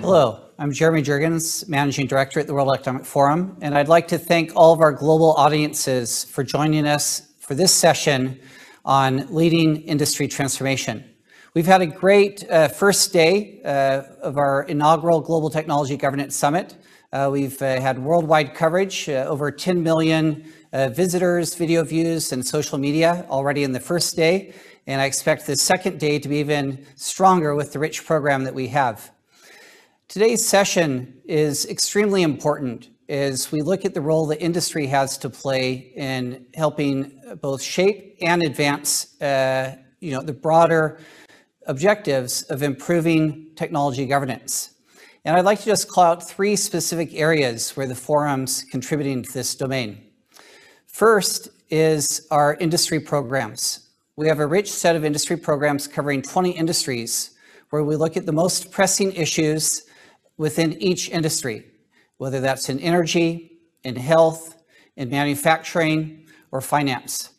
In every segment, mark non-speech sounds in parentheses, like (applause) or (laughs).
Hello, I'm Jeremy Jurgens, Managing Director at the World Economic Forum, and I'd like to thank all of our global audiences for joining us for this session on leading industry transformation. We've had a great uh, first day uh, of our inaugural Global Technology Governance Summit. Uh, we've uh, had worldwide coverage, uh, over 10 million uh, visitors, video views, and social media already in the first day. And I expect the second day to be even stronger with the rich program that we have. Today's session is extremely important as we look at the role the industry has to play in helping both shape and advance uh, you know, the broader objectives of improving technology governance. And I'd like to just call out three specific areas where the forum's contributing to this domain. First is our industry programs. We have a rich set of industry programs covering 20 industries where we look at the most pressing issues within each industry, whether that's in energy, in health, in manufacturing, or finance.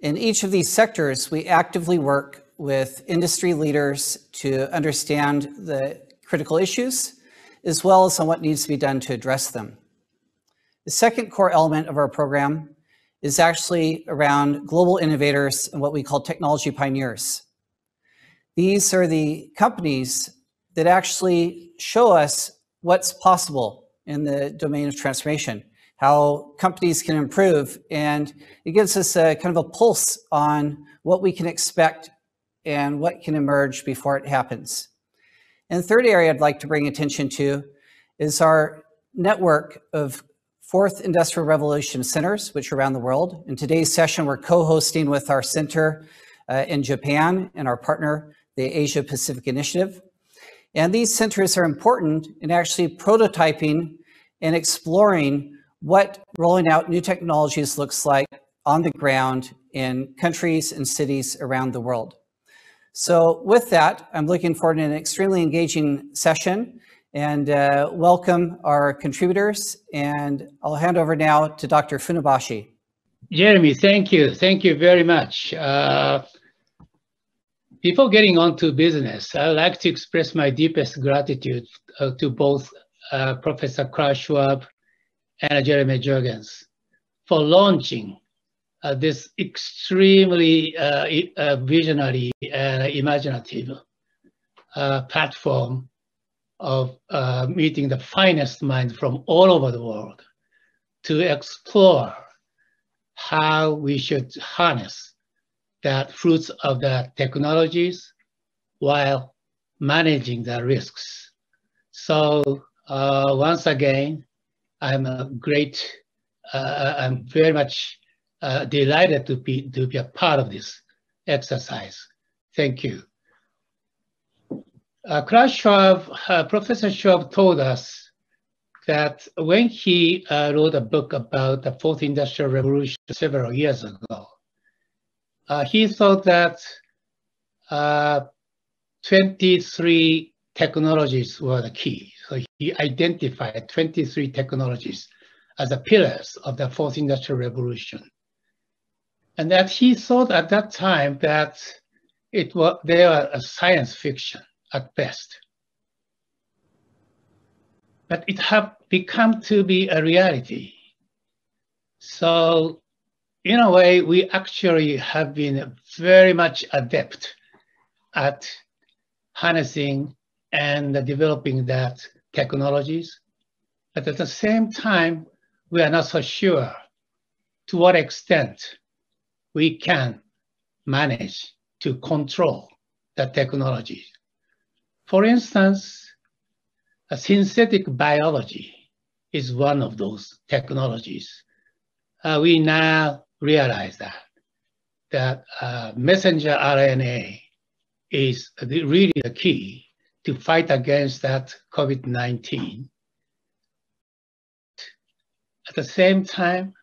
In each of these sectors, we actively work with industry leaders to understand the critical issues, as well as on what needs to be done to address them. The second core element of our program is actually around global innovators and what we call technology pioneers. These are the companies that actually show us what's possible in the domain of transformation, how companies can improve, and it gives us a kind of a pulse on what we can expect and what can emerge before it happens. And the third area I'd like to bring attention to is our network of fourth industrial revolution centers, which are around the world. In today's session, we're co-hosting with our center uh, in Japan and our partner, the Asia Pacific Initiative. And these centers are important in actually prototyping and exploring what rolling out new technologies looks like on the ground in countries and cities around the world. So with that, I'm looking forward to an extremely engaging session and uh, welcome our contributors. And I'll hand over now to Dr. Funabashi. Jeremy, thank you. Thank you very much. Uh, before getting on to business, I'd like to express my deepest gratitude uh, to both uh, Professor Klaus Schwab and Jeremy Jurgens for launching uh, this extremely uh, visionary and imaginative platform of meeting the finest minds from all over the world to explore how we should harness that fruits of the technologies while managing the risks. So uh, once again, I'm a great, uh, I'm very much uh, delighted to be, to be a part of this exercise. Thank you. Uh, uh, Professor Schwab told us that when he uh, wrote a book about the fourth industrial revolution several years ago, uh, he thought that uh, 23 technologies were the key. So he identified 23 technologies as the pillars of the fourth industrial revolution. And that he thought at that time that it was they were a science fiction at best. But it have become to be a reality. So in a way, we actually have been very much adept at harnessing and developing that technologies. But at the same time, we are not so sure to what extent we can manage to control the technology. For instance, a synthetic biology is one of those technologies. Uh, we now realize that that uh, messenger RNA is really the key to fight against that COVID-19. At the same time,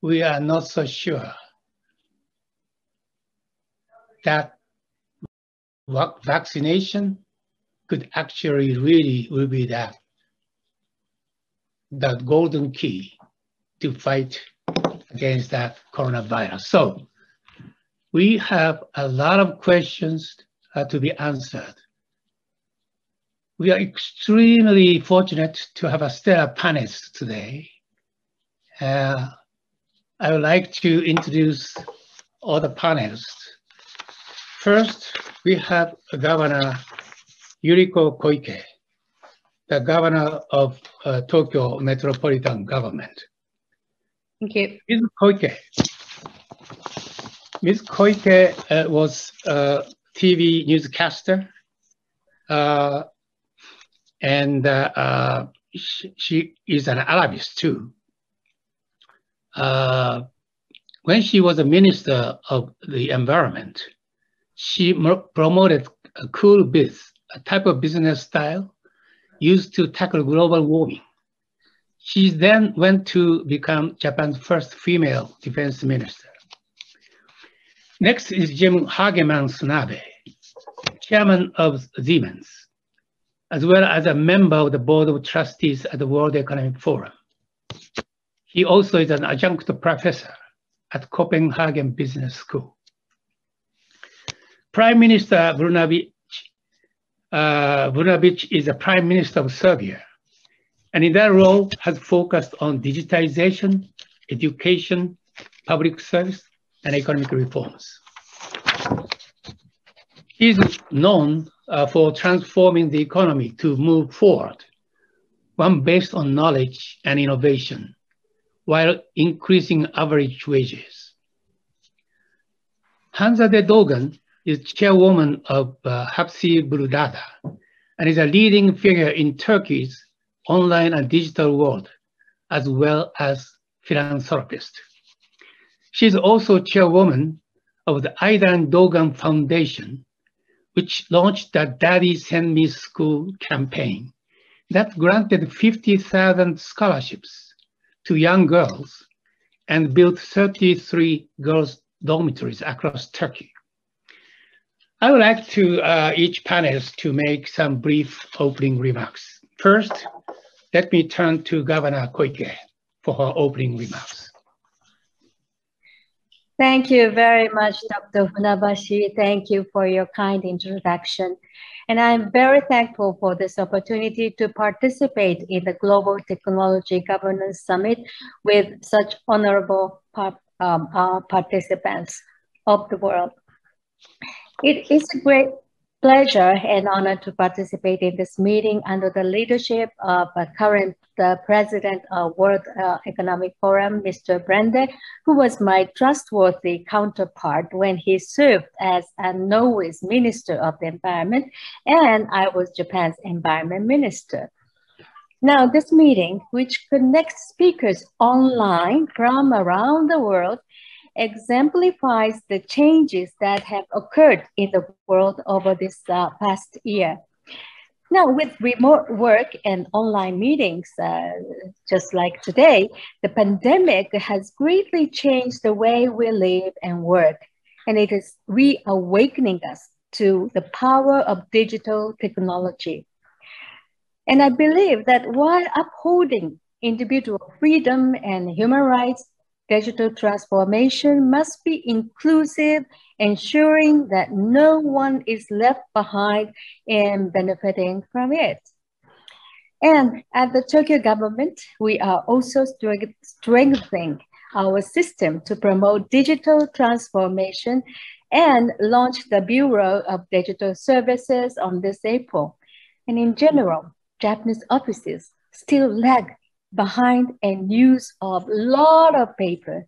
we are not so sure that vaccination could actually really will be that the golden key to fight against that coronavirus. So we have a lot of questions uh, to be answered. we are extremely fortunate to have a stellar panelist today. Uh, I would like to introduce all the panelists. First, we have a Governor Yuriko Koike, the governor of uh, Tokyo Metropolitan Government. Thank you. Ms. Koike. Ms. Koike uh, was a TV newscaster, uh, and uh, uh, she, she, is an Arabist too. Uh, when she was a minister of the environment, she promoted a cool biz, a type of business style used to tackle global warming. She then went to become Japan's first female defense minister. Next is Jim Hagemann Snabe, chairman of Siemens, as well as a member of the board of trustees at the World Economic Forum. He also is an adjunct professor at Copenhagen Business School. Prime Minister Brnabić, uh, is the Prime Minister of Serbia and in that role has focused on digitization, education, public service, and economic reforms. He is known uh, for transforming the economy to move forward, one based on knowledge and innovation, while increasing average wages. Hanzade Doğan is chairwoman of uh, Hepsiburada and is a leading figure in Turkey's online and digital world, as well as philanthropist. She's also chairwoman of the Aydın Doğan Foundation, which launched the Daddy Send Me School campaign that granted 50,000 scholarships to young girls and built 33 girls' dormitories across Turkey. I would like to uh, each panelist to make some brief opening remarks. First, let me turn to Governor Koike for her opening remarks. Thank you very much, Dr. Funabashi. Thank you for your kind introduction. And I'm very thankful for this opportunity to participate in the Global Technology Governance Summit with such honorable um, uh, participants of the world. It is a great pleasure and honor to participate in this meeting under the leadership of uh, current uh, president of World uh, Economic Forum, Mr. Brende, who was my trustworthy counterpart when he served as a Norway's Minister of the Environment, and I was Japan's Environment Minister. Now, this meeting, which connects speakers online from around the world, exemplifies the changes that have occurred in the world over this uh, past year. Now, with remote work and online meetings, uh, just like today, the pandemic has greatly changed the way we live and work, and it is reawakening us to the power of digital technology. And I believe that while upholding individual freedom and human rights, digital transformation must be inclusive, ensuring that no one is left behind in benefiting from it. And at the Tokyo government, we are also strengthening our system to promote digital transformation and launch the Bureau of Digital Services on this April. And in general, Japanese offices still lag behind and use of a lot of paper.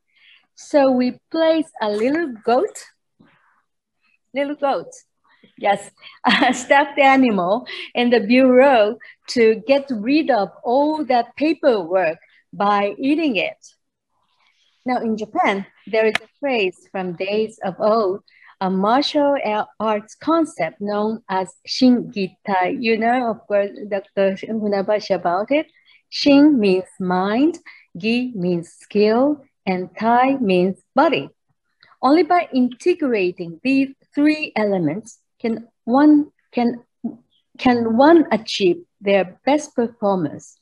So we place a little goat, little goat, yes, (laughs) a stuffed animal in the bureau to get rid of all that paperwork by eating it. Now in Japan, there is a phrase from days of old, a martial arts concept known as Shingitai. You know, of course, Dr. Funabashi about it. Shin means mind, Gi means skill, and Tai means body. Only by integrating these three elements can one can can one achieve their best performance.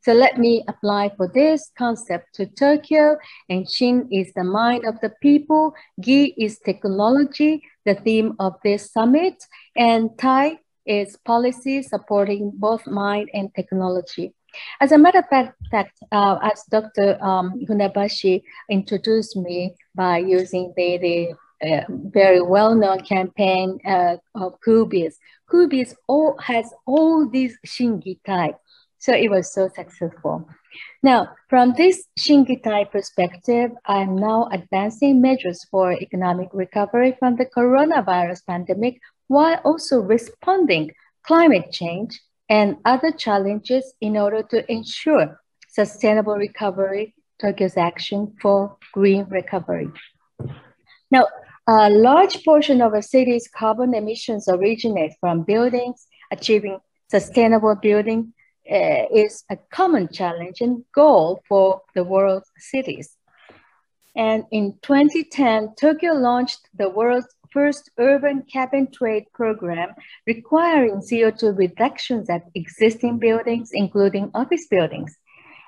So let me apply for this concept to Tokyo and Shin is the mind of the people, Gi is technology, the theme of this summit, and Tai is policy supporting both mind and technology. As a matter of fact, uh, as Dr. Um, Funabashi introduced me by using the, the uh, very well-known campaign uh, of Cool Biz. Kubis all, has all these Shingitai, so it was so successful. Now, from this Shingitai perspective, I'm now advancing measures for economic recovery from the coronavirus pandemic while also responding climate change and other challenges in order to ensure sustainable recovery, Tokyo's action for green recovery. Now, a large portion of a city's carbon emissions originate from buildings. Achieving sustainable building uh, is a common challenge and goal for the world's cities. And in 2010, Tokyo launched the world's first urban cap and trade program requiring CO2 reductions at existing buildings, including office buildings.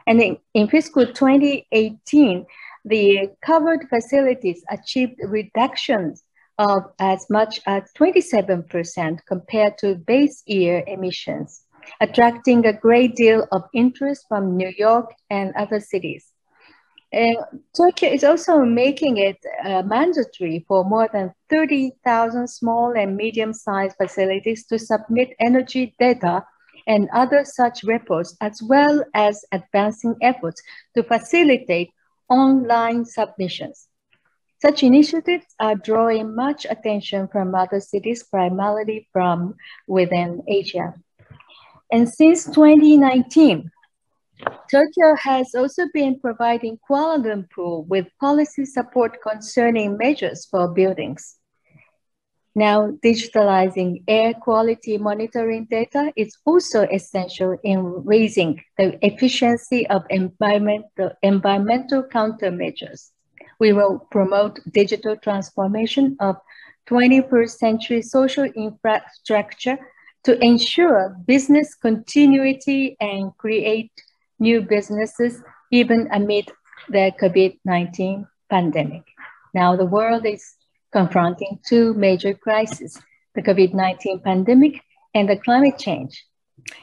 And in, in fiscal 2018, the covered facilities achieved reductions of as much as 27% compared to base year emissions, attracting a great deal of interest from New York and other cities. And Tokyo is also making it uh, mandatory for more than 30,000 small and medium-sized facilities to submit energy data and other such reports, as well as advancing efforts to facilitate online submissions. Such initiatives are drawing much attention from other cities, primarily from within Asia. And since 2019, Tokyo has also been providing Kuala Lumpur with policy support concerning measures for buildings. Now, digitalizing air quality monitoring data is also essential in raising the efficiency of environmental, environmental countermeasures. We will promote digital transformation of 21st century social infrastructure to ensure business continuity and create new businesses even amid the COVID-19 pandemic. Now the world is confronting two major crises, the COVID-19 pandemic and the climate change.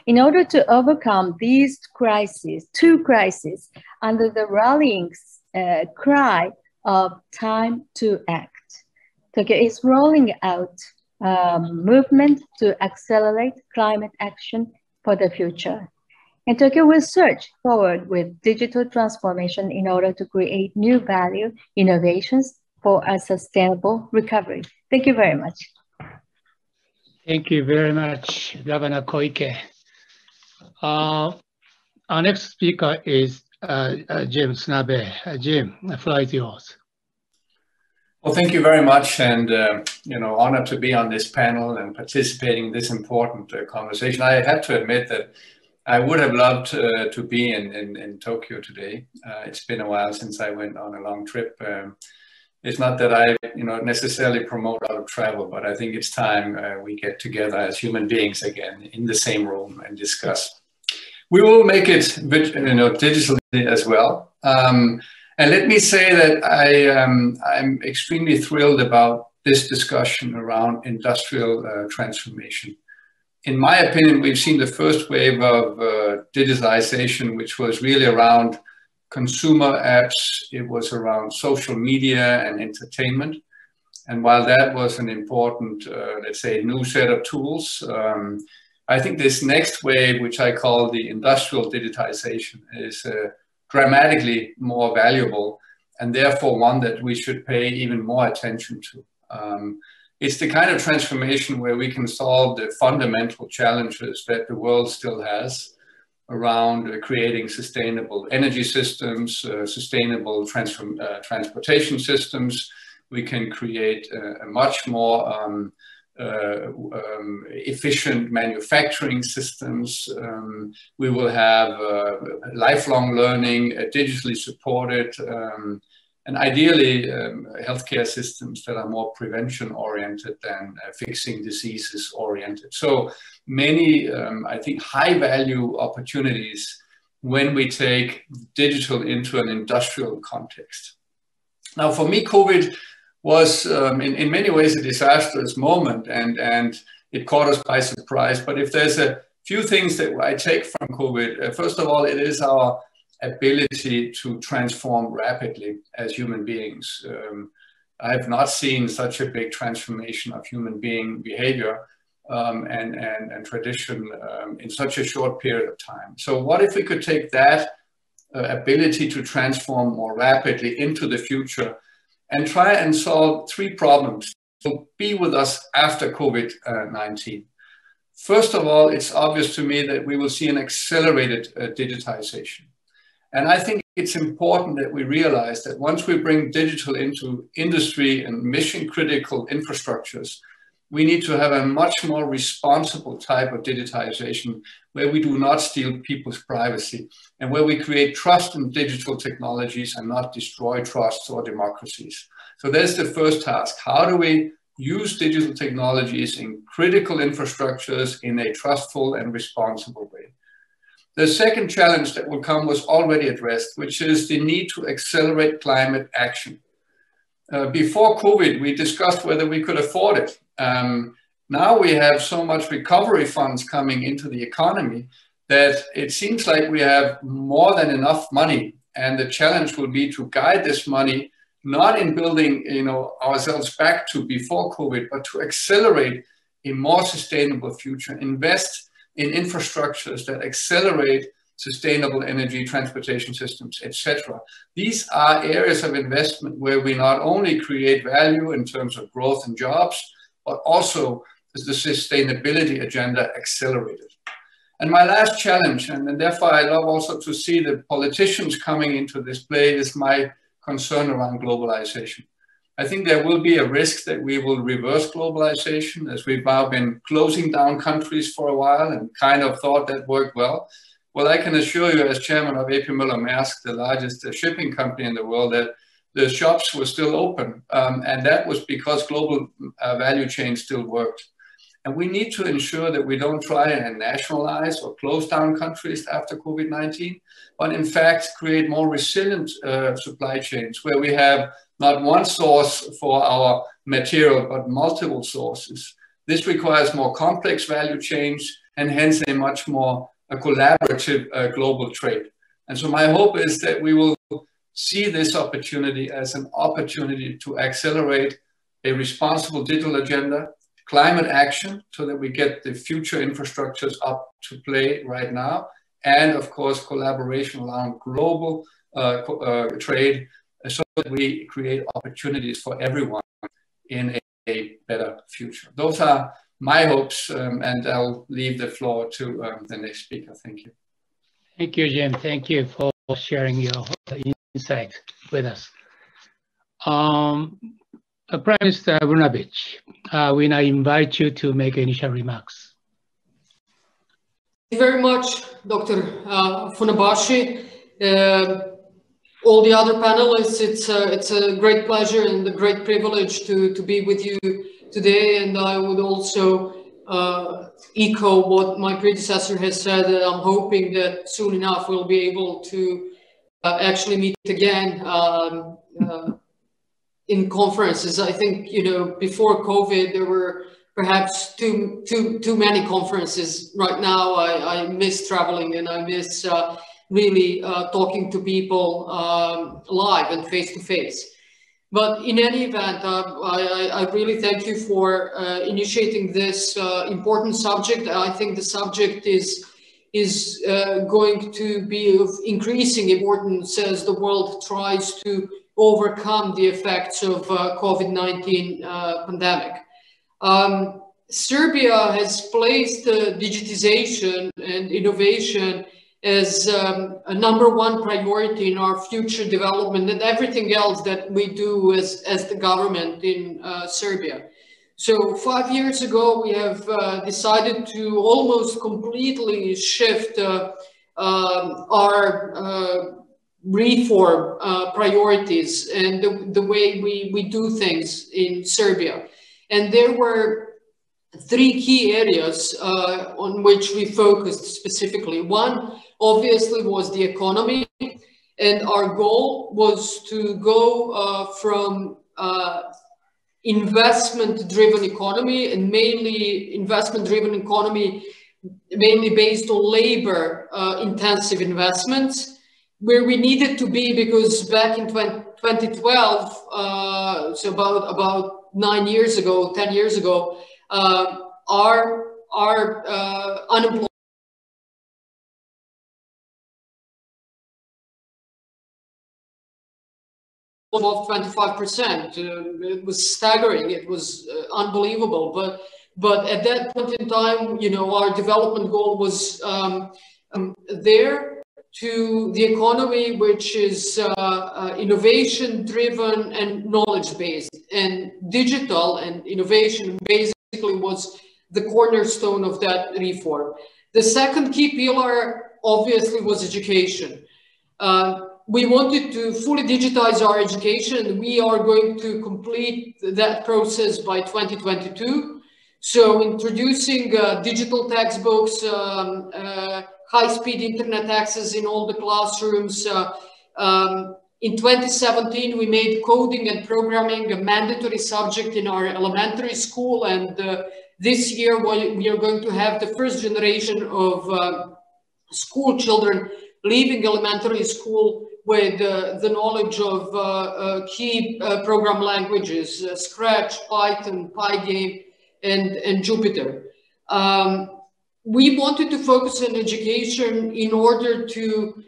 In order to overcome these crises, two crises, under the rallying uh, cry of time to act, Tokyo is rolling out a um, movement to accelerate climate action for the future. And Tokyo will surge forward with digital transformation in order to create new value innovations for a sustainable recovery. Thank you very much. Thank you very much, Governor Koike. Uh, our next speaker is uh, uh, Jim Snabe. Uh, Jim, the floor is yours. Well, thank you very much, and uh, you know, honored to be on this panel and participating in this important uh, conversation. I have to admit that I would have loved uh, to be in, in, in Tokyo today. it's been a while since I went on a long trip. Um, it's not that I, you know, necessarily promote out of travel, but I think it's time uh, we get together as human beings again in the same room and discuss. We will make it, you know, digitally as well. Um, and let me say that I, um, I'm extremely thrilled about this discussion around industrial uh, transformation. In my opinion, we've seen the first wave of uh, which was really around consumer apps, it was around social media and entertainment. And while that was an important, uh, let's say, new set of tools, um, I think this next wave, which I call the industrial digitization, is uh, dramatically more valuable and therefore one that we should pay even more attention to. Um, it's the kind of transformation where we can solve the fundamental challenges that the world still has around uh, creating sustainable energy systems, uh, sustainable transform, uh, transportation systems. We can create a much more um, uh, um, efficient manufacturing systems. Um, we will have uh, lifelong learning, uh, digitally supported, um, and ideally um, healthcare systems that are more prevention oriented than uh, fixing diseases oriented. So many, um, I think, high value opportunities when we take digital into an industrial context. Now, for me, COVID was um, in, in many ways a disastrous moment and, and it caught us by surprise. But if there's a few things that I take from COVID, uh, first of all, it is our ability to transform rapidly as human beings. Um, I have not seen such a big transformation of human being behavior um, and, and, and tradition um, in such a short period of time. So what if we could take that uh, ability to transform more rapidly into the future and try and solve three problems to be with us after COVID-19. First of all, it's obvious to me that we will see an accelerated uh, digitization. And I think it's important that we realize that once we bring digital into industry and mission critical infrastructures, we need to have a much more responsible type of digitization where we do not steal people's privacy and where we create trust in digital technologies and not destroy trusts or democracies. So that's the first task. How do we use digital technologies in critical infrastructures in a trustful and responsible way? The second challenge that will come was already addressed, which is the need to accelerate climate action. Uh, before COVID, we discussed whether we could afford it. Um, now we have so much recovery funds coming into the economy that it seems like we have more than enough money. And the challenge will be to guide this money not in building you know, ourselves back to before COVID, but to accelerate a more sustainable future, invest in infrastructures that accelerate sustainable energy transportation systems, etc. These are areas of investment where we not only create value in terms of growth and jobs, but also the sustainability agenda accelerated. And my last challenge, and, and therefore I love also to see the politicians coming into this play, is my concern around globalization. I think there will be a risk that we will reverse globalization as we've now been closing down countries for a while and kind of thought that worked well. Well, I can assure you as chairman of AP Møller Maersk, the largest shipping company in the world, that the shops were still open. Um, and that was because global uh, value chains still worked. And we need to ensure that we don't try and nationalize or close down countries after COVID-19, but in fact create more resilient uh, supply chains where we have not one source for our material, but multiple sources. This requires more complex value chains and hence a much more a collaborative uh, global trade. And so my hope is that we will see this opportunity as an opportunity to accelerate a responsible digital agenda climate action so that we get the future infrastructures up to play right now. And of course, collaboration around global uh, uh, trade so that we create opportunities for everyone in a, a better future. Those are my hopes, um, and I'll leave the floor to um, the next speaker. Thank you. Thank you, Jim. Thank you for sharing your insights with us. Um, uh, Prime Minister Brnabić, uh, we now invite you to make initial remarks. Thank you very much, Dr. Uh, Funabashi. Uh, all the other panelists, it's a, it's a great pleasure and a great privilege to, to be with you today. And I would also uh, echo what my predecessor has said. I'm hoping that soon enough we'll be able to uh, actually meet again um, uh, in conferences. I think, you know, before COVID, there were perhaps too, too, too many conferences. Right now, I, I miss traveling and I miss uh, really uh, talking to people um, live and face to face. But in any event, uh, I, I, really thank you for uh, initiating this uh, important subject. I think the subject is is uh, going to be of increasing importance as the world tries to overcome the effects of uh, COVID-19 uh, pandemic. Um, Serbia has placed digitization and innovation as um, a number one priority in our future development and everything else that we do as, as the government in uh, Serbia. So five years ago, we have uh, decided to almost completely shift uh, um, our reform uh, priorities and the, the way we, we do things in Serbia. And there were three key areas uh, on which we focused specifically. One, obviously, was the economy. And our goal was to go uh, from uh, investment-driven economy and mainly investment-driven economy, mainly based on labor-intensive uh, investments, where we needed to be because back in 20, 2012, uh, so about about nine years ago, ten years ago, uh, our our unemployment of 25%. Uh, it was staggering. It was uh, unbelievable. But but at that point in time, you know, our development goal was um, um, there to the economy, which is uh, uh innovation driven and knowledge based, and digital and innovation basically was the cornerstone of that reform. The second key pillar, obviously, was education. Uh, we wanted to fully digitize our education. And we are going to complete that process by 2022. So introducing uh, digital textbooks, um, uh, high-speed internet access in all the classrooms. Uh, um, in 2017, we made coding and programming a mandatory subject in our elementary school. And uh, this year, we are going to have the first generation of uh, school children leaving elementary school with uh, the knowledge of uh, uh, key program languages, Scratch, Python, Pygame, and, and Jupyter. Um, we wanted to focus on education in order to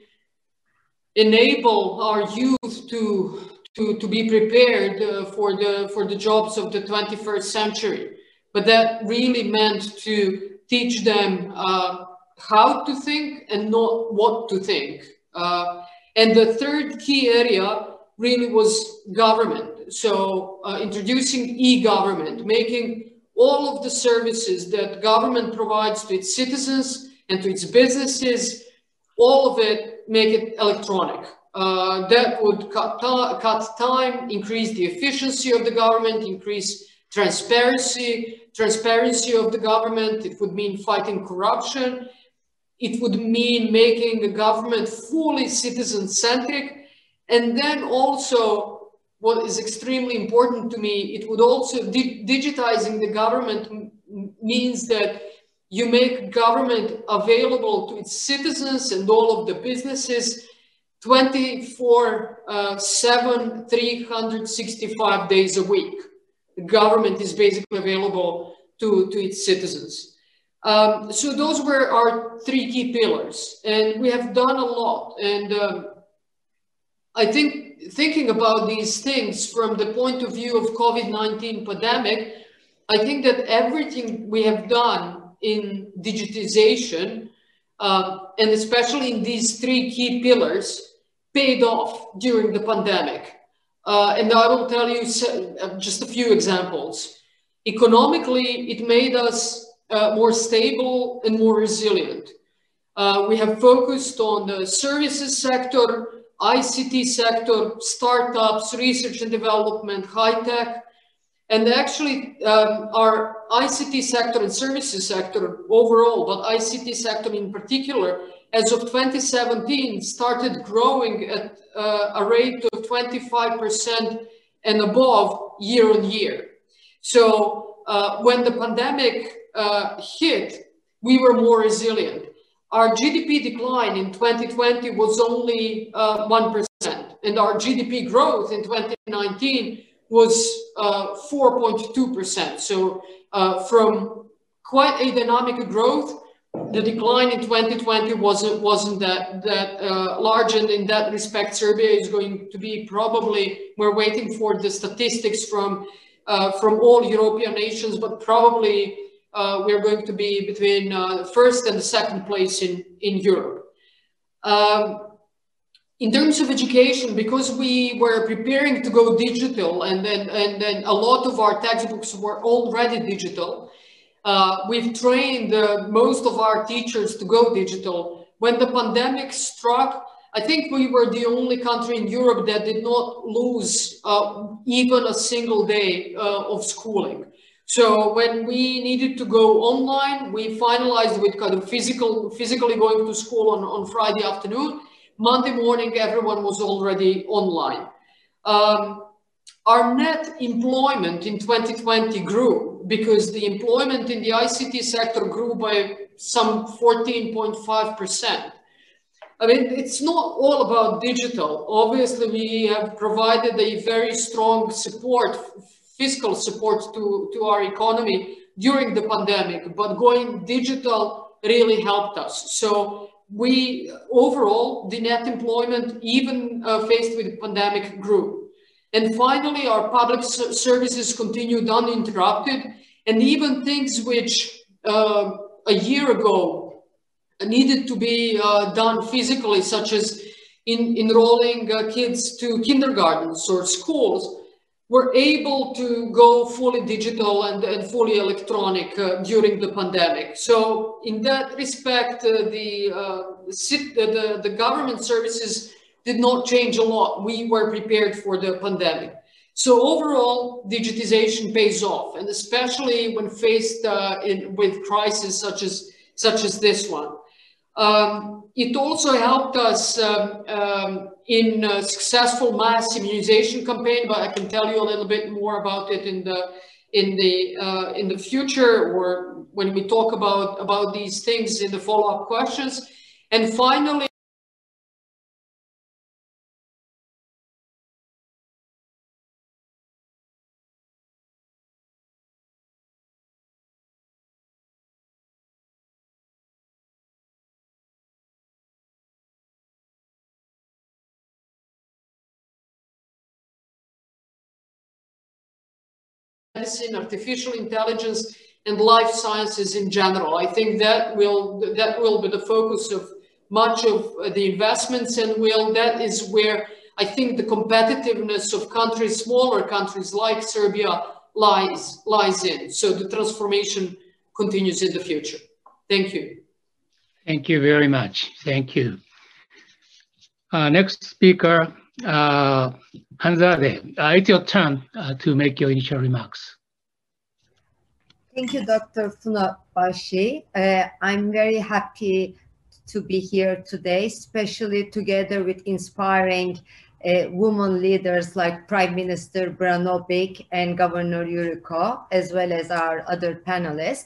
enable our youth to, to, to be prepared uh, for, the, for the jobs of the 21st century. But that really meant to teach them uh, how to think and not what to think. Uh, and the third key area really was government. So uh, introducing e-government, making all of the services that government provides to its citizens and to its businesses, all of it, make it electronic. Uh, that would cut, cut time, increase the efficiency of the government, increase transparency, transparency of the government. It would mean fighting corruption it would mean making the government fully citizen-centric. And then also, what is extremely important to me, it would also, di digitizing the government means that you make government available to its citizens and all of the businesses 24 uh, 7 365 days a week the government is basically available to, to its citizens um, so those were our three key pillars, and we have done a lot. And um, I think thinking about these things from the point of view of COVID-19 pandemic, I think that everything we have done in digitization, uh, and especially in these three key pillars, paid off during the pandemic. Uh, and I will tell you uh, just a few examples. Economically, it made us uh, more stable and more resilient. Uh, we have focused on the services sector, ICT sector, startups, research and development, high tech. And actually, um, our ICT sector and services sector overall, but ICT sector in particular, as of 2017, started growing at uh, a rate of 25% and above year on year. So uh, when the pandemic uh, hit, we were more resilient. Our GDP decline in 2020 was only uh, 1%, and our GDP growth in 2019 was 4.2%. Uh, so uh, from quite a dynamic growth, the decline in 2020 wasn't wasn't that that uh, large, and in that respect, Serbia is going to be probably. We're waiting for the statistics from uh, from all European nations, but probably uh, we're going to be between uh, first and the second place in, in Europe. Um, in terms of education, because we were preparing to go digital and then, and then a lot of our textbooks were already digital, uh, we've trained uh, most of our teachers to go digital. When the pandemic struck, I think we were the only country in Europe that did not lose uh, even a single day uh, of schooling. So when we needed to go online, we finalized with kind of physical, physically going to school on, on Friday afternoon. Monday morning, everyone was already online. Um, our net employment in 2020 grew because the employment in the ICT sector grew by some 14.5%. I mean, it's not all about digital. Obviously, we have provided a very strong support, fiscal support to, to our economy during the pandemic, but going digital really helped us. So we overall, the net employment, even uh, faced with the pandemic, grew. And finally, our public services continued uninterrupted, and even things which uh, a year ago needed to be uh, done physically, such as in enrolling uh, kids to kindergartens or schools, were able to go fully digital and, and fully electronic uh, during the pandemic. So in that respect, uh, the, uh, the, the government services did not change a lot. We were prepared for the pandemic. So overall, digitization pays off, and especially when faced uh, in, with crises such as such as this one. Um, it also helped us um, um, in a successful mass immunization campaign, but I can tell you a little bit more about it in the in the uh, in the future or when we talk about about these things in the follow-up questions. And finally, medicine, artificial intelligence, and life sciences in general. I think that will that will be the focus of much of the investments, and will that is where I think the competitiveness of countries, smaller countries like Serbia, lies lies in. So the transformation continues in the future. Thank you. Thank you very much. Thank you. Uh, next speaker, uh, Hanzade, uh, it's your turn uh, to make your initial remarks. Thank you, Dr. Funabashi. Uh, I'm very happy to be here today, especially together with inspiring uh, women leaders like Prime Minister Brnabić and Governor Yuriko, as well as our other panelists.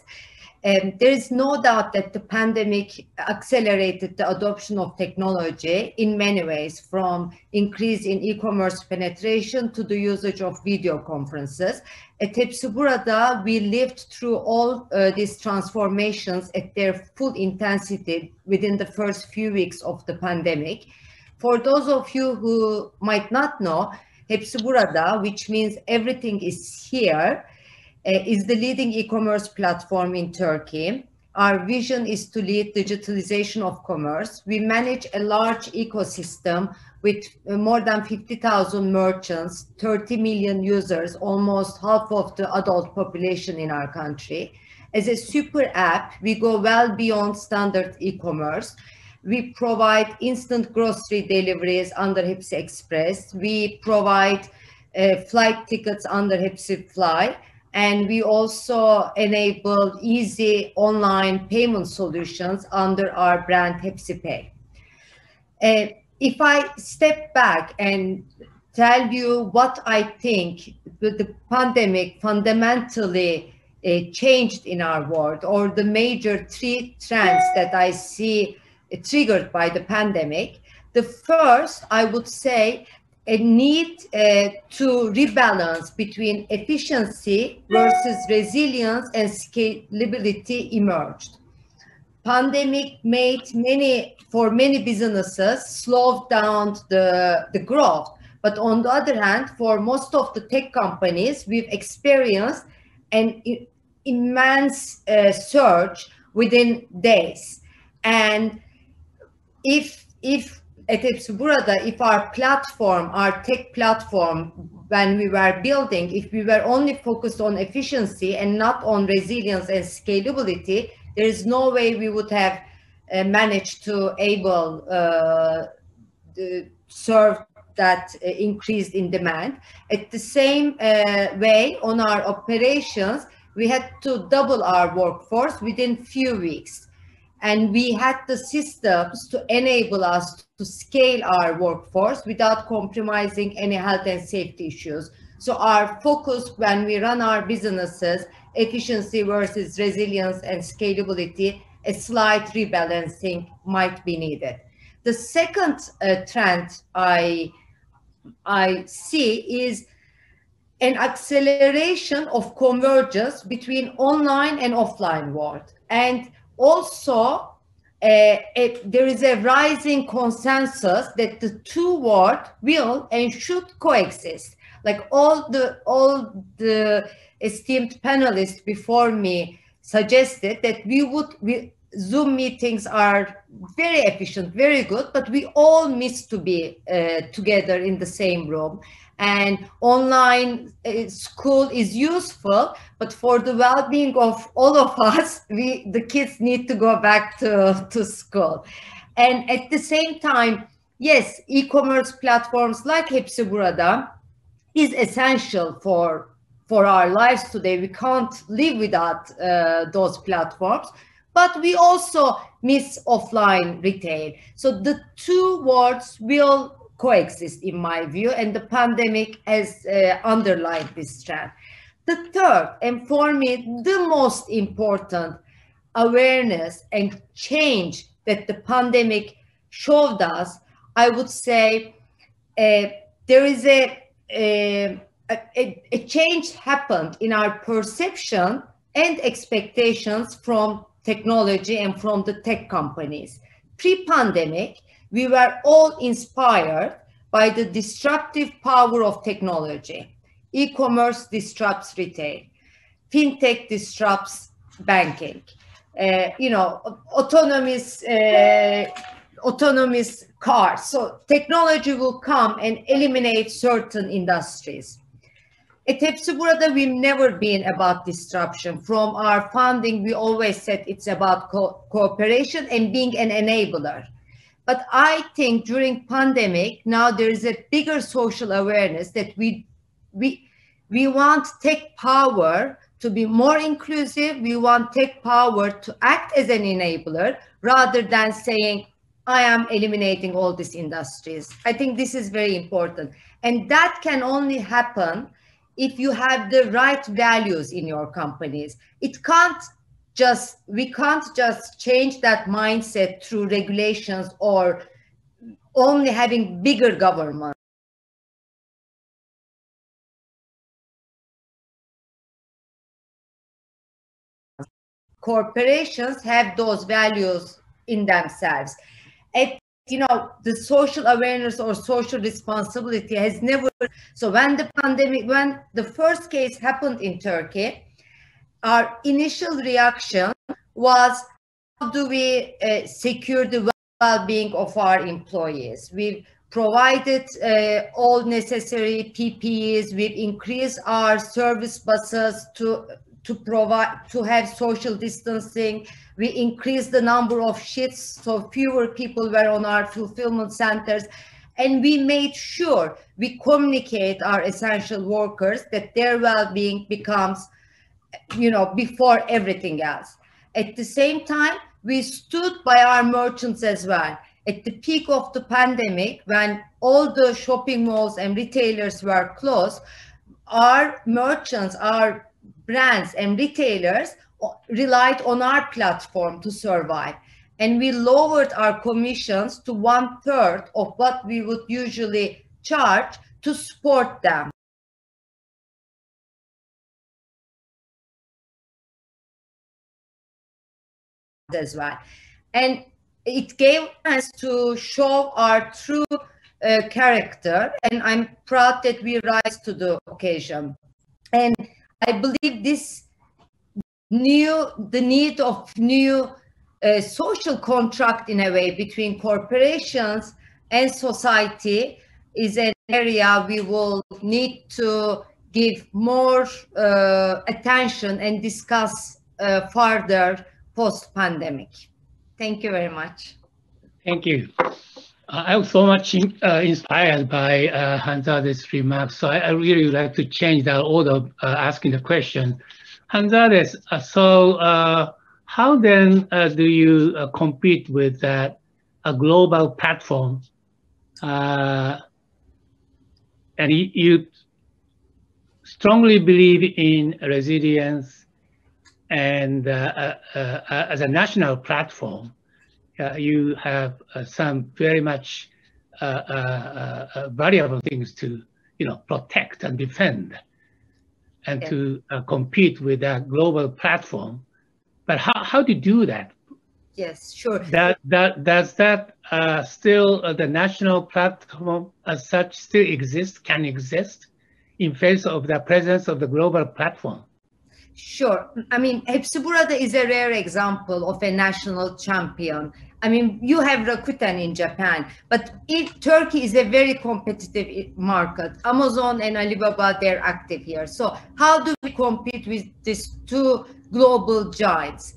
Um, there is no doubt that the pandemic accelerated the adoption of technology in many ways, from increase in e-commerce penetration to the usage of video conferences. At Hepsiburada, we lived through all uh, these transformations at their full intensity within the first few weeks of the pandemic. For those of you who might not know, Hepsiburada, which means everything is here, is the leading e-commerce platform in Turkey. Our vision is to lead digitalization of commerce. We manage a large ecosystem with uh, more than 50,000 merchants, 30 million users, almost half of the adult population in our country. As a super app, we go well beyond standard e-commerce. We provide instant grocery deliveries under Hepsi Express. We provide uh, flight tickets under Hepsi Fly and we also enable easy online payment solutions under our brand HepsiPay. If I step back and tell you what I think the pandemic fundamentally uh, changed in our world or the major three trends that I see triggered by the pandemic, the first I would say a need uh, to rebalance between efficiency versus resilience and scalability emerged. Pandemic made many, for many businesses, slowed down the, the growth. But on the other hand, for most of the tech companies, we've experienced an immense uh, surge within days. And if if at Hepsiburada, if our platform, our tech platform, when we were building, if we were only focused on efficiency and not on resilience and scalability, there is no way we would have uh, managed to able uh, serve that uh, increase in demand. At the same uh, way, on our operations, we had to double our workforce within few weeks and we had the systems to enable us to scale our workforce without compromising any health and safety issues. So our focus when we run our businesses, efficiency versus resilience and scalability, a slight rebalancing might be needed. The second uh, trend I, I see is an acceleration of convergence between online and offline world. And also uh, it, there is a rising consensus that the two worlds will and should coexist. Like all the all the esteemed panelists before me suggested that we would we, Zoom meetings are very efficient, very good, but we all miss to be uh, together in the same room and online uh, school is useful but for the well-being of all of us (laughs) we the kids need to go back to, to school. And at the same time yes e-commerce platforms like Hepsiburada is essential for for our lives today. We can't live without uh, those platforms but we also miss offline retail. So the two words will coexist in my view and the pandemic has uh, underlined this trend. The third and for me the most important awareness and change that the pandemic showed us, I would say uh, there is a, a, a, a change happened in our perception and expectations from technology and from the tech companies. Pre-pandemic, we were all inspired by the disruptive power of technology. E-commerce disrupts retail. FinTech disrupts banking. Uh, you know, autonomous, uh, autonomous cars. So technology will come and eliminate certain industries. At Hepsiburada, we've never been about disruption. From our founding, we always said it's about co cooperation and being an enabler. But I think during pandemic, now there is a bigger social awareness that we, we, we want tech power to be more inclusive. We want tech power to act as an enabler rather than saying, I am eliminating all these industries. I think this is very important. And that can only happen if you have the right values in your companies. It can't just we can't just change that mindset through regulations or only having bigger government. Corporations have those values in themselves. At you know the social awareness or social responsibility has never so when the pandemic when the first case happened in turkey our initial reaction was how do we uh, secure the well-being of our employees? We've provided uh, all necessary PPEs. We've increased our service buses to to provide to have social distancing. We increased the number of shifts so fewer people were on our fulfillment centers. And we made sure we communicate our essential workers that their well-being becomes you know, before everything else. At the same time, we stood by our merchants as well. At the peak of the pandemic, when all the shopping malls and retailers were closed, our merchants, our brands and retailers relied on our platform to survive. And we lowered our commissions to one third of what we would usually charge to support them. As well. And it gave us to show our true uh, character, and I'm proud that we rise to the occasion. And I believe this new, the need of new uh, social contract in a way between corporations and society is an area we will need to give more uh, attention and discuss uh, further post-pandemic. Thank you very much. Thank you. Uh, I was so much uh, inspired by uh, Hanzade's remarks, so I, I, really would like to change that order uh, asking the question. Hanzade, uh, so uh, how then uh, do you compete with that a global platform? and you strongly believe in resilience and uh, uh, uh, as a national platform, uh, you have uh, some very much uh, valuable things to, you know, protect and defend and yeah. to compete with a global platform. But how, how do you do that? Yes, sure. That that does that uh, still uh, the national platform as such still exist can exist in face of the presence of the global platform. Sure. I mean, Hepsiburada is a rare example of a national champion. I mean, you have Rakuten in Japan, but it, Turkey is a very competitive market. Amazon and Alibaba, they're active here. So how do we compete with these two global giants?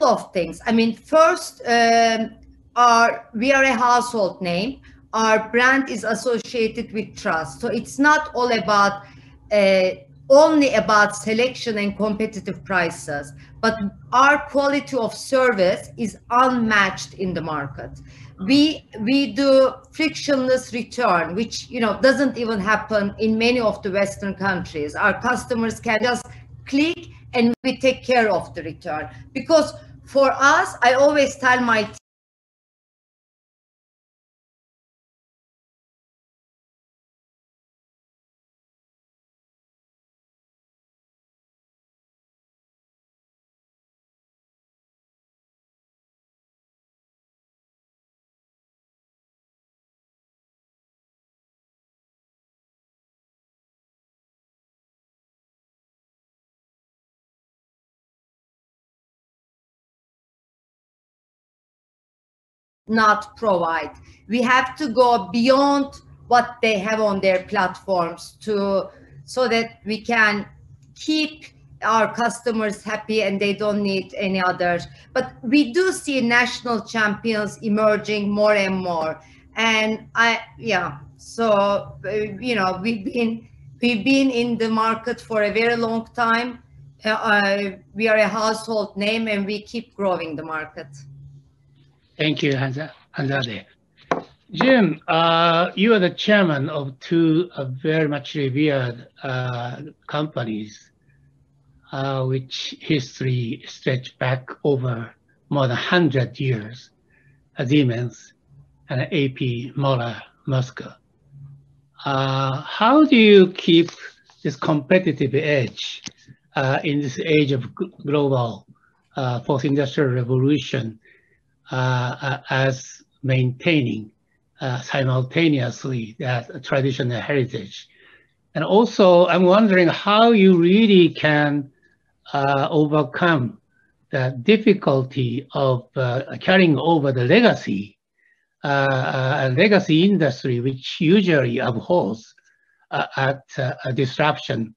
of things. I mean, first, um, our we are a household name. Our brand is associated with trust. So it's not all about uh, only about selection and competitive prices, but our quality of service is unmatched in the market. We we do frictionless return, which you know doesn't even happen in many of the Western countries. Our customers can just click and we take care of the return because for us, I always tell my not provide. We have to go beyond what they have on their platforms to so that we can keep our customers happy and they don't need any others. But we do see national champions emerging more and more. And I, yeah, so, uh, you know, we've been, we've been in the market for a very long time. Uh, uh we are a household name and we keep growing the market. Thank you, Hansa, Hanzade. Jim, uh, you are the chairman of two uh, very much revered uh, companies, uh, which history stretch back over more than 100 years, Siemens and AP Moller Maersk. Uh, how do you keep this competitive edge uh, in this age of global fourth industrial revolution as maintaining uh, simultaneously that traditional heritage. And also, I'm wondering how you really can overcome the difficulty of carrying over the legacy uh, legacy industry, which usually abhors uh, at uh, a disruption,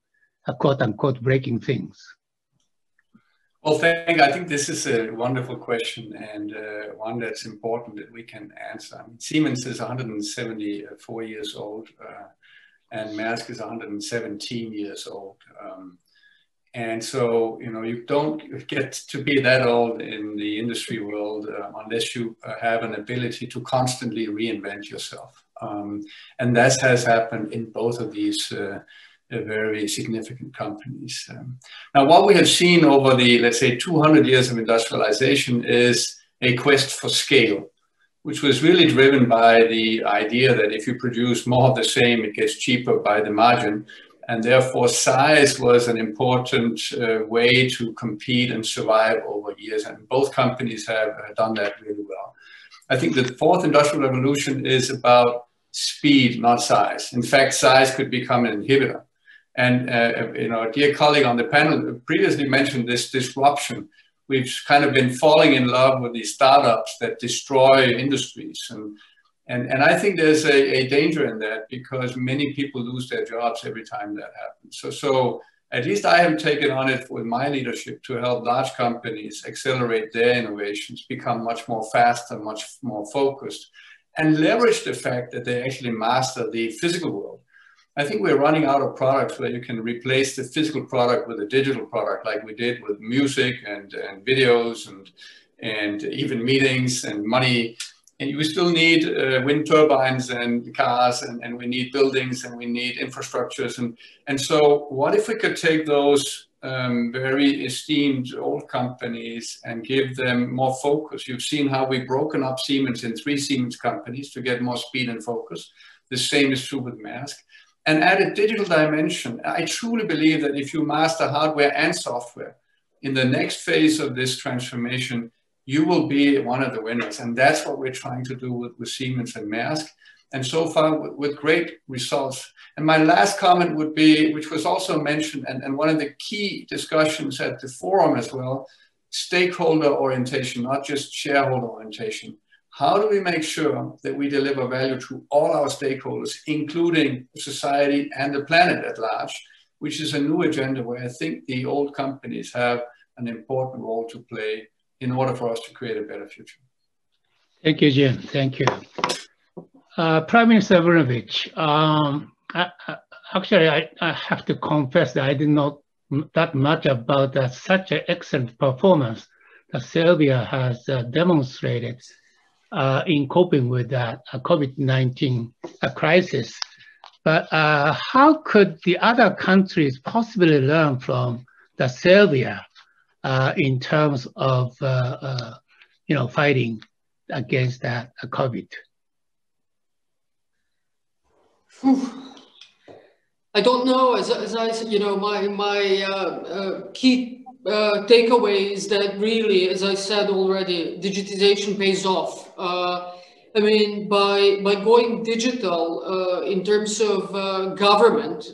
quote unquote, breaking things. Well, thank. I think this is a wonderful question and uh, one that's important that we can answer. I mean, Siemens is 174 years old, uh, and Maersk is 117 years old. Um, and so, you know, you don't get to be that old in the industry world uh, unless you uh, have an ability to constantly reinvent yourself. Um, and that has happened in both of these uh, very significant companies. Um, now, what we have seen over the, let's say, 200 years of industrialization is a quest for scale, which was really driven by the idea that if you produce more of the same, it gets cheaper by the margin. And therefore, size was an important uh, way to compete and survive over years. And both companies have done that really well. I think the fourth industrial revolution is about speed, not size. In fact, size could become an inhibitor. And uh, you know, a dear colleague on the panel previously mentioned this disruption. We've kind of been falling in love with these startups that destroy industries. And, and, and I think there's a, a danger in that because many people lose their jobs every time that happens. So, so at least I have taken on it with my leadership to help large companies accelerate their innovations, become much more fast and much more focused, and leverage the fact that they actually master the physical world. I think we're running out of products where you can replace the physical product with a digital product, like we did with music and, and videos and and even meetings and money. and we still need uh, wind turbines and cars and, and we need buildings and we need infrastructures. And and so what if we could take those um, very esteemed old companies and give them more focus? You've seen how we've broken up siemens in three siemens companies to get more speed and focus. The same is true with maersk and add a digital dimension i truly believe that if you master hardware and software in the next phase of this transformation you will be one of the winners. And that's what we're trying to do with, with Siemens and Maersk. And so far, with, with, great results. And my last comment would be, which was also mentioned, and, and one of the key discussions at the forum as well, stakeholder orientation, not just shareholder orientation. How do we make sure that we deliver value to all our stakeholders, including society and the planet at large, which is a new agenda where I think the old companies have an important role to play in order for us to create a better future. Thank you, Jim. Thank you. Uh, Prime Minister Brnabić, um, I, I, actually, I, I, have to confess that I did not know that much about uh, such an excellent performance that Serbia has uh, demonstrated uh, in coping with that uh, COVID-19 uh, crisis. But how could the other countries possibly learn from the Serbia uh, in terms of uh, uh, you know fighting against that COVID? I don't know. As, as I said, you know, my my uh, uh, key uh, takeaway is that really, as I said already, digitization pays off. I mean, by by going digital in terms of government,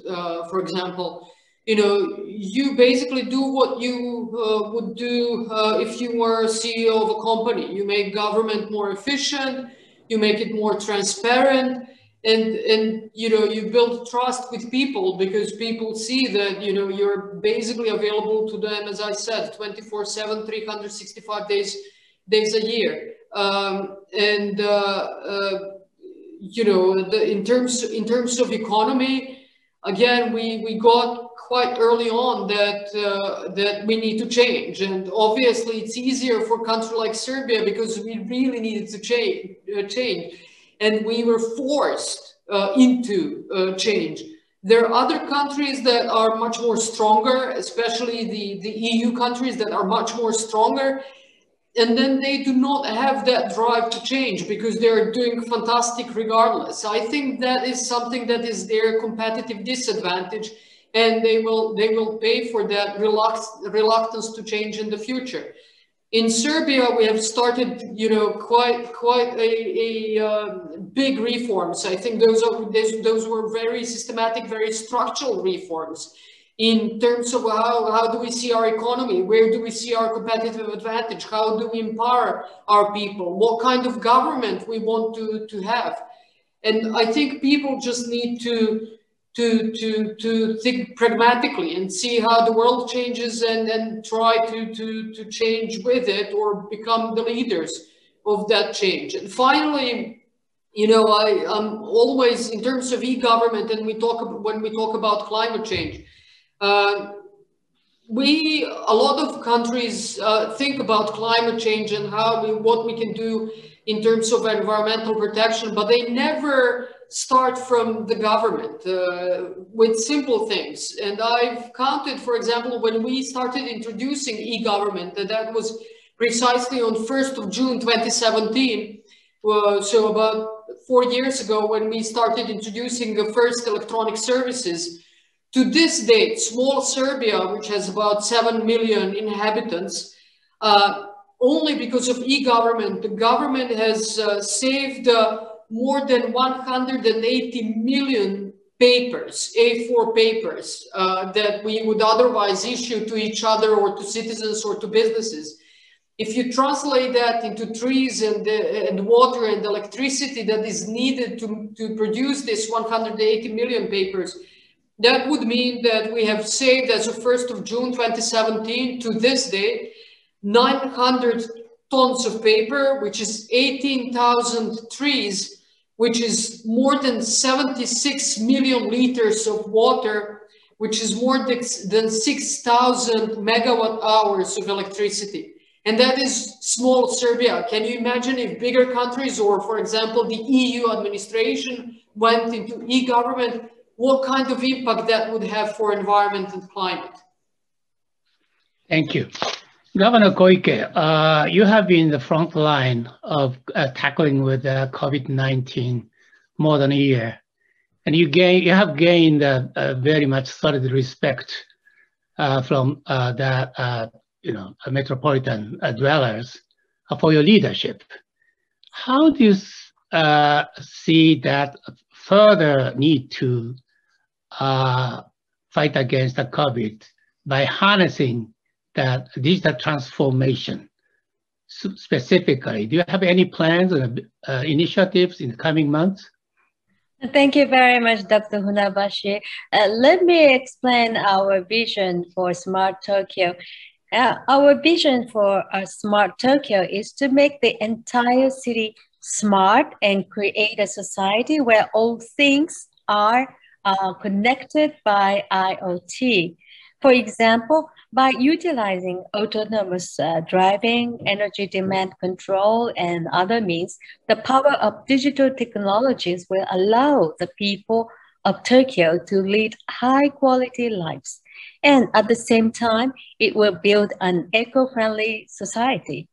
for example, you know, you basically do what you uh, would do uh, if you were CEO of a company. You make government more efficient, you make it more transparent, and and you know you build trust with people because people see that you know you're basically available to them, as I said, 24/7, 365 days days a year. Um, and uh, uh, you know, the, in terms in terms of economy, again, we we got quite early on that uh, that we need to change. And obviously, it's easier for a country like Serbia because we really needed to change, uh, change, and we were forced uh, into uh, change. There are other countries that are much more stronger, especially the, the EU countries that are much more stronger. And then they do not have that drive to change because they're doing fantastic regardless. I think that is something that is their competitive disadvantage and they will they will pay for that reluctance to change in the future. In Serbia, we have started, you know, quite quite a, a uh, big reforms. I think those are those, those were very systematic, very structural reforms in terms of how, how do we see our economy? Where do we see our competitive advantage? How do we empower our people? What kind of government we want to, to have? And I think people just need to to, to, to think pragmatically and see how the world changes and, and try to, to, to change with it or become the leaders of that change. And finally, you know, I, I'm always in terms of e-government and we talk about, when we talk about climate change, uh, we, a lot of countries uh, think about climate change and how we, what we can do in terms of environmental protection, but they never start from the government uh, with simple things. And I've counted, for example, when we started introducing e-government, that that was precisely on 1st of June 2017. Uh, so about four years ago when we started introducing the first electronic services. To this date, small Serbia, which has about 7 million inhabitants, uh, only because of e-government, the government has uh, saved uh, more than 180 million papers, A4 papers, uh, that we would otherwise issue to each other or to citizens or to businesses. If you translate that into trees and, uh, and water and electricity that is needed to, to produce this 180 million papers, that would mean that we have saved as of 1st of June 2017 to this day, 900 tons of paper, which is 18,000 trees which is more than 76 million liters of water, which is more than 6,000 megawatt hours of electricity. and that is small Serbia. Can you imagine if bigger countries, or for example, the EU administration went into e-government, what kind of impact that would have for environment and climate? Thank you. Governor Koike, uh, you have been the front line of uh, tackling with uh, COVID-19 more than a year, and you gain you have gained very much solid respect uh, from uh, the uh, you know metropolitan dwellers for your leadership. How do you see that further need to fight against the COVID by harnessing that digital transformation specifically? Do you have any plans or uh, initiatives in the coming months? Thank you very much, Dr. Funabashi. Uh, let me explain our vision for Smart Tokyo. Uh, our vision for a Smart Tokyo is to make the entire city smart and create a society where all things are uh, connected by IoT. For example, by utilizing autonomous uh, driving, energy demand control, and other means, the power of digital technologies will allow the people of Tokyo to lead high quality lives. And at the same time, it will build an eco-friendly society.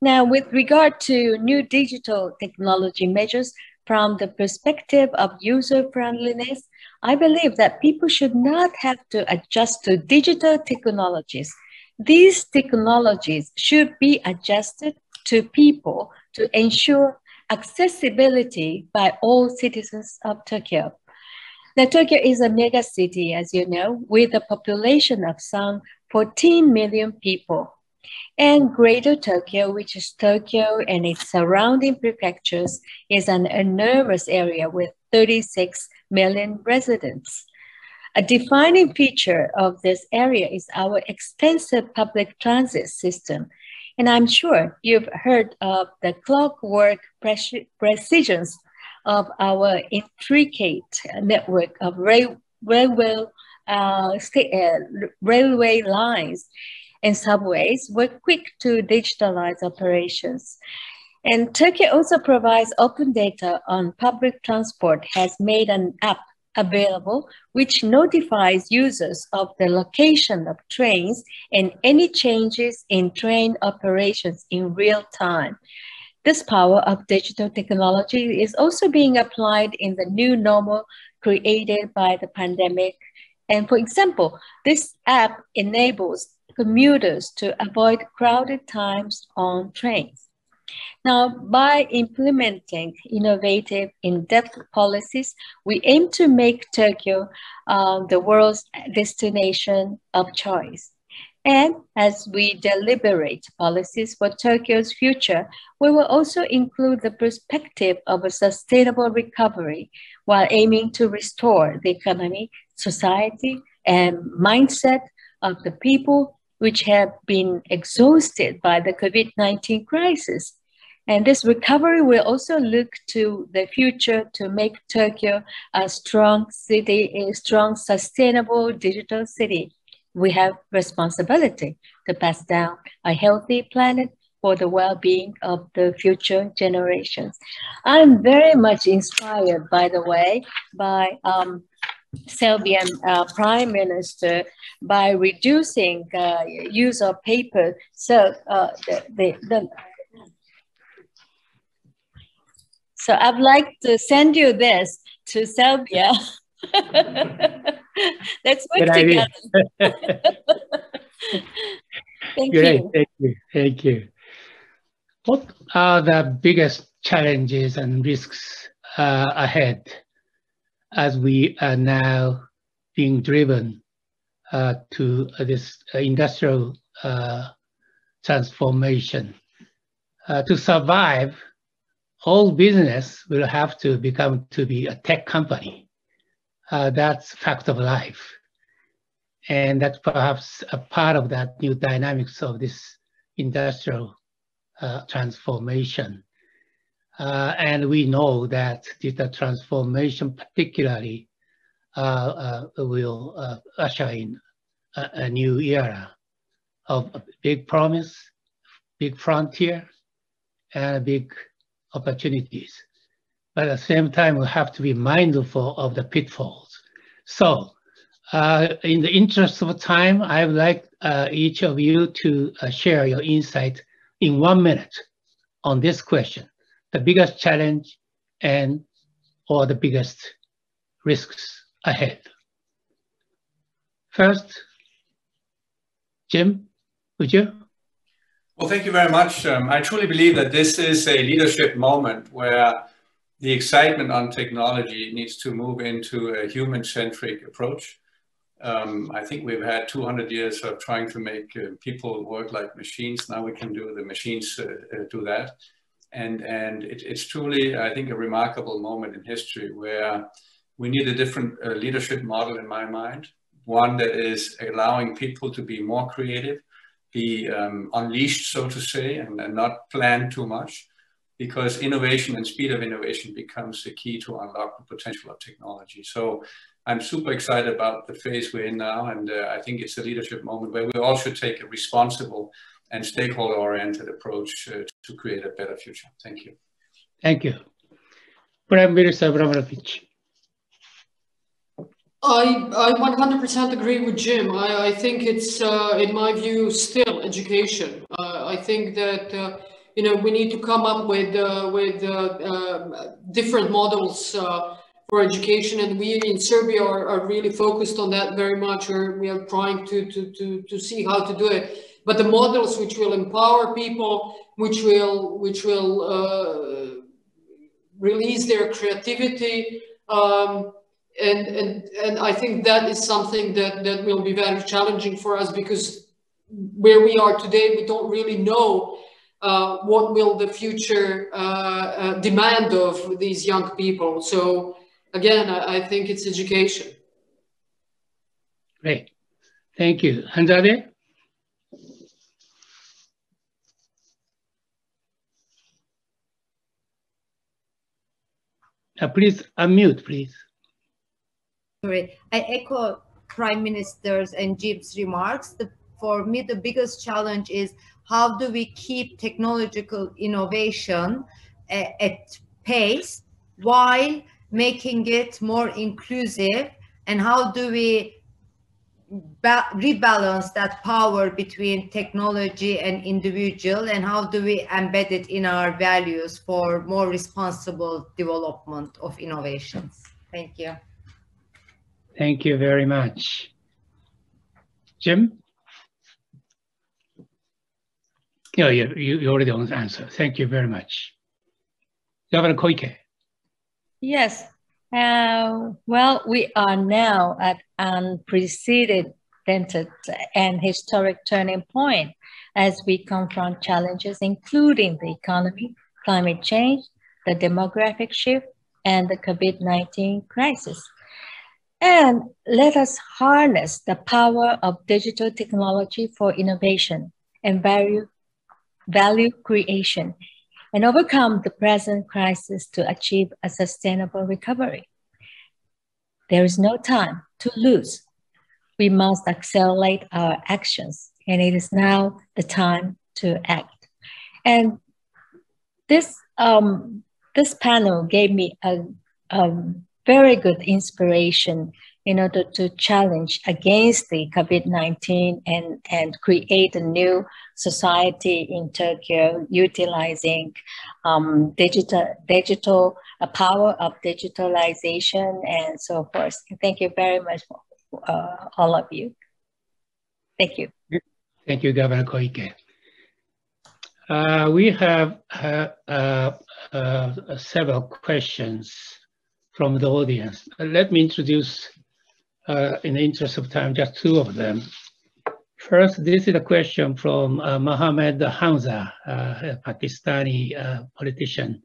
Now, with regard to new digital technology measures, from the perspective of user friendliness, I believe that people should not have to adjust to digital technologies. These technologies should be adjusted to people to ensure accessibility by all citizens of Tokyo. Now, Tokyo is a mega city, as you know, with a population of some 14 million people. And Greater Tokyo, which is Tokyo and its surrounding prefectures, is an enormous area with 36 million residents. A defining feature of this area is our extensive public transit system. And I'm sure you've heard of the clockwork precision of our intricate network of rail, railway, uh, uh, railway lines and subways were quick to digitalize operations. And Tokyo also provides open data on public transport, has made an app available which notifies users of the location of trains and any changes in train operations in real time. This power of digital technology is also being applied in the new normal created by the pandemic. And for example, this app enables commuters to avoid crowded times on trains. Now, by implementing innovative, in-depth policies, we aim to make Tokyo uh, the world's destination of choice. And as we deliberate policies for Tokyo's future, we will also include the perspective of a sustainable recovery while aiming to restore the economy, society, and mindset of the people which have been exhausted by the COVID 19 crisis. And this recovery will also look to the future to make Tokyo a strong city, a strong, sustainable digital city. We have responsibility to pass down a healthy planet for the well-being of the future generations. I'm very much inspired, by the way, by um, Serbian uh, Prime Minister by reducing uh, use of paper. So uh, the, the, the So I'd like to send you this to Serbia. (laughs) Let's work Good together. (laughs) Thank Great. you. Thank you. Thank you. What are the biggest challenges and risks uh, ahead as we are now being driven uh, to this industrial uh, transformation? Uh, to survive, all business will have to become to be a tech company. Uh, that's fact of life. And that's perhaps a part of that new dynamics of this industrial uh, transformation. Uh, and we know that digital transformation particularly uh, uh, will uh, usher in a, a, new era of big promise big frontier and big opportunities. But at the same time, we have to be mindful of the pitfalls. So uh, in the interest of time, I would like uh, each of you to share your insight in one minute on this question, the biggest challenge and or the biggest risks ahead. First, Jim, would you? Well, thank you very much. Um, I truly believe that this is a leadership moment where the excitement on technology needs to move into a human-centric approach. Um, I think we've had 200 years of trying to make uh, people work like machines. Now we can do the machines uh, uh, do that. And, and it, it's truly, I think, a remarkable moment in history where we need a different uh, leadership model in my mind. One that is allowing people to be more creative, be um, unleashed, so to say, and, and not plan too much because innovation and speed of innovation becomes the key to unlock the potential of technology. So I'm super excited about the phase we're in now, and uh, I think it's a leadership moment where we all should take a responsible and stakeholder-oriented approach uh, to create a better future. Thank you. Thank you. Prime Minister Brnabić. I, I 100% agree with Jim. I, I think it's, uh, in my view, still education. Uh, I think that uh, you know, we need to come up with uh, with uh, um, different models uh, for education, and we in Serbia are, are really focused on that very much. Or we are trying to, to to to see how to do it. But the models which will empower people, which will which will uh, release their creativity. Um, and, and, and I think that is something that, that will be very challenging for us because where we are today, we don't really know uh, what will the future uh, uh, demand of these young people. So again, I, I think it's education. Great. Thank you. Hanzade? Uh, please unmute, please. Sorry, I echo Prime Minister's and Jim's remarks. The, for me, the biggest challenge is how do we keep technological innovation uh, at pace while making it more inclusive and how do we rebalance that power between technology and individual and how do we embed it in our values for more responsible development of innovations thank you thank you very much jim Yeah, yeah, you, you already answered. Thank you very much. Governor Koike. Yes. Uh, well, we are now at unprecedented and historic turning point as we confront challenges including the economy, climate change, the demographic shift, and the COVID-19 crisis. And let us harness the power of digital technology for innovation and value value creation, and overcome the present crisis to achieve a sustainable recovery. There is no time to lose. We must accelerate our actions, and it is now the time to act. And this um, this panel gave me a, a very good inspiration in order to challenge against the COVID-19 and, and create a new society in Tokyo utilizing um, digital, digital uh, power of digitalization and so forth. Thank you very much, uh, all of you. Thank you. Thank you, Governor Koike. Uh, we have uh, uh, uh, several questions from the audience. Let me introduce uh, in the interest of time, just two of them. First, this is a question from uh, Mohammed Hamza, uh, a Pakistani uh, politician.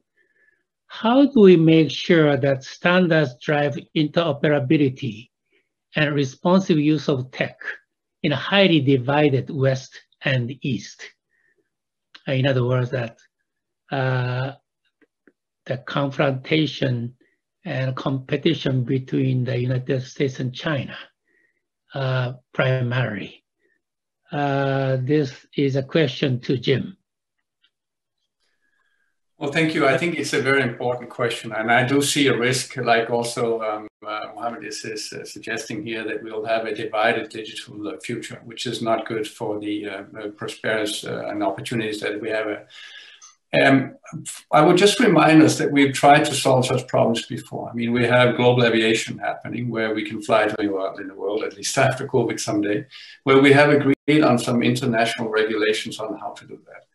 How do we make sure that standards drive interoperability and responsive use of tech in a highly divided West and East? Uh, in other words, that the confrontation and competition between the United States and China uh, primarily. Uh, this is a question to Jim. Well, thank you. I think it's a very important question, and I do see a risk, like also um, uh, Mohammed is, is uh, suggesting here, that we'll have a divided digital uh, future, which is not good for the uh, uh, prosperous and opportunities that we have. Um, I would just remind us that we've tried to solve such problems before. I mean, we have global aviation happening where we can fly to anywhere in the world, at least after COVID someday, where we have agreed on some international regulations on how to do that.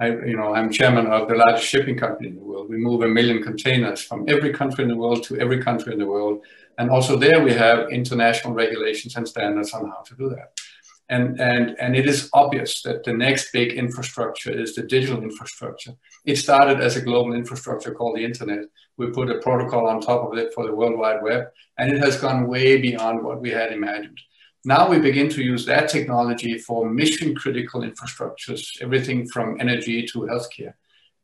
I, you know, I'm chairman of the largest shipping company in the world. We move a million containers from every country in the world to every country in the world. And also there we have international regulations and standards on how to do that. And, and, and it is obvious that the next big infrastructure is the digital infrastructure. It started as a global infrastructure called the internet. We put a protocol on top of it for the World Wide Web, and it has gone way beyond what we had imagined. Now we begin to use that technology for mission critical infrastructures, everything from energy to healthcare.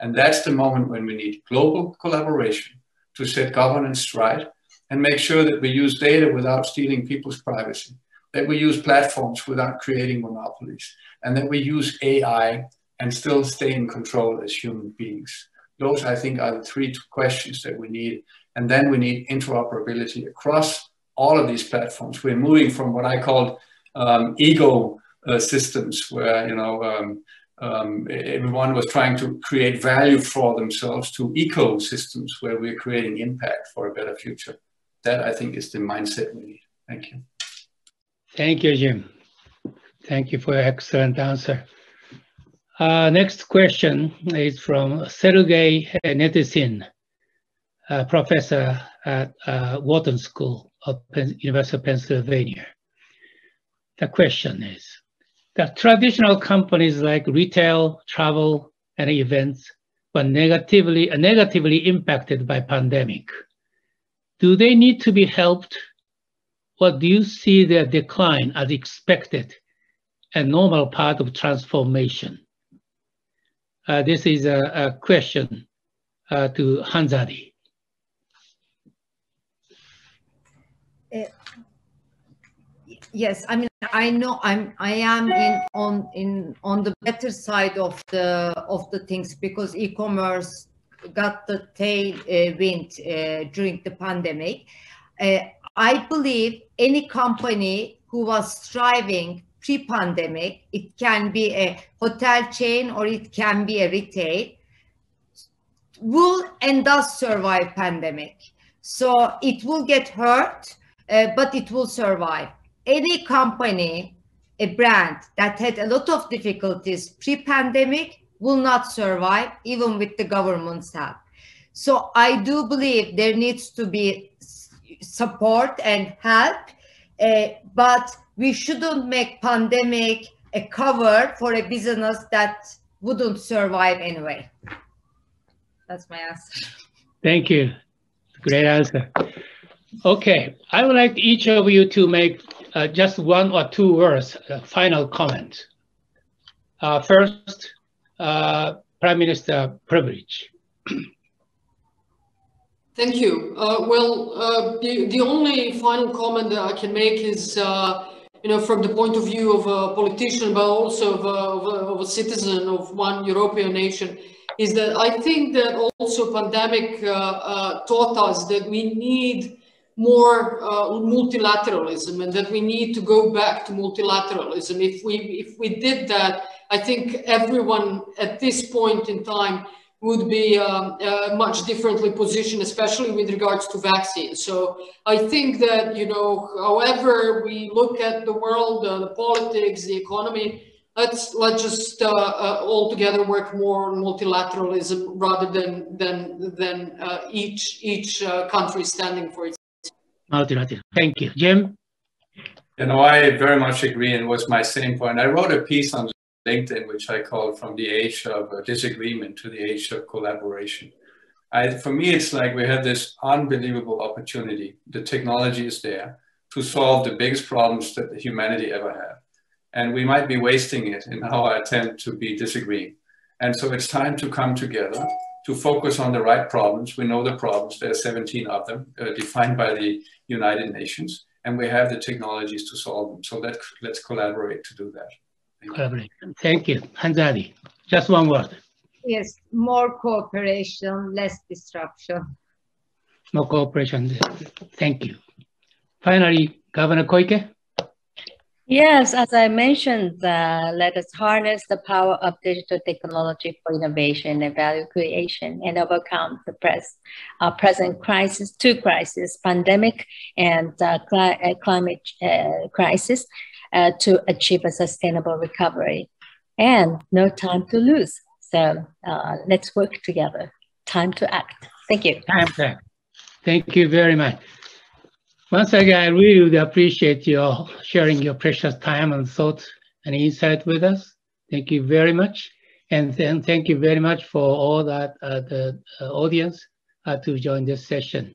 And that's the moment when we need global collaboration to set governance right and make sure that we use data without stealing people's privacy, that we use platforms without creating monopolies, and that we use AI and still stay in control as human beings. Those, I think, are the three questions that we need. And then we need interoperability across all of these platforms. We're moving from what I called um, ego uh, systems, where you know um, um, everyone was trying to create value for themselves, to ecosystems where we're creating impact for a better future. That I think is the mindset we need. Thank you. Thank you, Jim. Thank you for your excellent answer. Uh, next question is from Sergei Netessine, professor at uh, Wharton School of University of Pennsylvania. The question is, the traditional companies like retail, travel, and events were negatively, uh, negatively impacted by pandemic. Do they need to be helped or do you see their decline as expected and normal part of transformation? Uh, this is a, a question uh, to Hanzade. Uh, yes, I mean, I know I'm I am in on in on the better side of the of the things because e-commerce got the tailwind uh, uh, during the pandemic. I believe any company who was striving pre-pandemic, it can be a hotel chain or it can be a retail, will and does survive pandemic. So it will get hurt, uh, but it will survive. Any company, a brand that had a lot of difficulties pre-pandemic will not survive even with the government's help. So I do believe there needs to be support and help, uh, but we shouldn't make pandemic a cover for a business that wouldn't survive anyway. That's my answer. Thank you. Great answer. Okay, I would like each of you to make uh, just one or two words, uh, final comment. Uh, first, uh, Prime Minister Brnabić. (clears throat) Thank you. Uh, well, uh, the, the only final comment that I can make is, you know, from the point of view of a politician, but also of a, of a, of a citizen of one European nation, is that I think that also pandemic taught us that we need more uh, multilateralism and that we need to go back to multilateralism. If we, if we did that, I think everyone at this point in time would be um, uh, much differently positioned, especially with regards to vaccines. So I think that, you know, however we look at the world, uh, the politics, the economy, let's let's just uh, uh, all together work more on multilateralism rather than than than uh, each each uh, country standing for its multilateral. Thank you. Jim? You know, I very much agree, and was my same point. I wrote a piece on LinkedIn, which I call From the Age of Disagreement to the Age of Collaboration. I, for me, it's like we have this unbelievable opportunity. The technology is there to solve the biggest problems that humanity ever had. And we might be wasting it in our attempt to be disagreeing. And so it's time to come together to focus on the right problems. We know the problems, there are 17 of them uh, defined by the United Nations, and we have the technologies to solve them. So let's, let's collaborate to do that. Thank collaborate. Thank you. Hanzade, just one word. Yes, more cooperation, less disruption. More cooperation. Thank you. Finally, Governor Koike. Yes, as I mentioned, uh, let us harness the power of digital technology for innovation and value creation and overcome the press, uh, present crisis, two crises, pandemic and uh, cli uh, climate uh, crisis uh, to achieve a sustainable recovery. And no time to lose. So let's work together. Time to act. Thank you. Time to act. Thank you very much. Once again, I really appreciate your sharing your precious time and thought and insight with us. Thank you very much. And then thank you very much for all that uh, the uh, audience uh, to join this session.